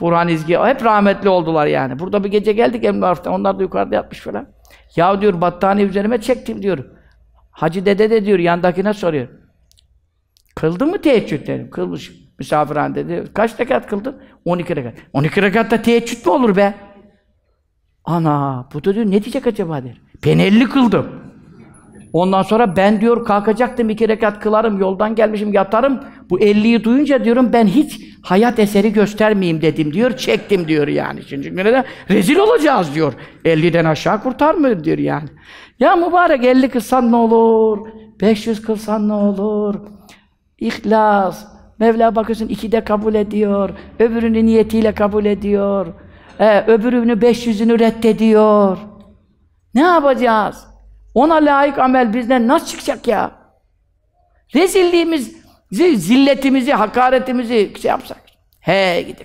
Burhan İzgi, hep rahmetli oldular yani. Burada bir gece geldik Emre Arif'ten, onlar da yukarıda yatmış falan. Ya diyor, battaniye üzerime çektim diyor. Hacı dede de diyor, yandakine soruyor. Kıldın mı teheccüd dedim. Kılmış misafirhanede dedi. Kaç rekat kıldın? 12 rekat. 12 rekatta teheccüd mü olur be? Ana, bu da diyor, ne diyecek acaba der. Ben 50 kıldım. Ondan sonra ben diyor kalkacaktım iki rekat kılarım, yoldan gelmişim yatarım. Bu 50'yi duyunca diyorum ben hiç hayat eseri göstermeyeyim dedim diyor, çektim diyor yani. Şimdi neden? Rezil olacağız diyor. 50'den aşağı kurtarmıyor diyor yani. Ya mübarek 50 kılsan ne olur? 500 kılsan ne olur? İhlas. Mevla bakıyorsun iki de kabul ediyor. Öbürünü niyetiyle kabul ediyor. Ee, öbürünü 500'ünü reddediyor. Ne yapacağız? Ona layık amel bizden nasıl çıkacak ya? Rezilliğimizi, zilletimizi, hakaretimizi şey yapsak. He gidi